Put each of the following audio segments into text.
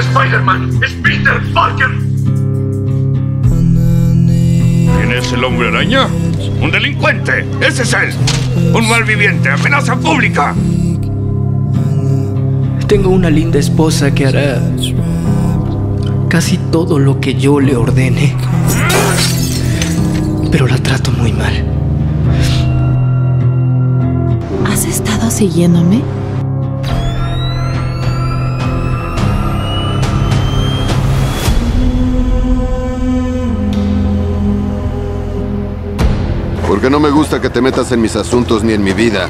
Spider-Man. Es Peter Parker. ¿Quién es el hombre araña? Un delincuente. Ese es él. Un malviviente. Amenaza pública. Tengo una linda esposa que hará casi todo lo que yo le ordene. Pero la trato muy mal. ¿Has estado siguiéndome? Porque no me gusta que te metas en mis asuntos ni en mi vida.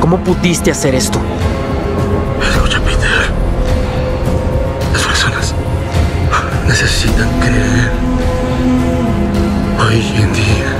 ¿Cómo pudiste hacer esto? Escucha, Peter. Las personas necesitan creer hoy en día.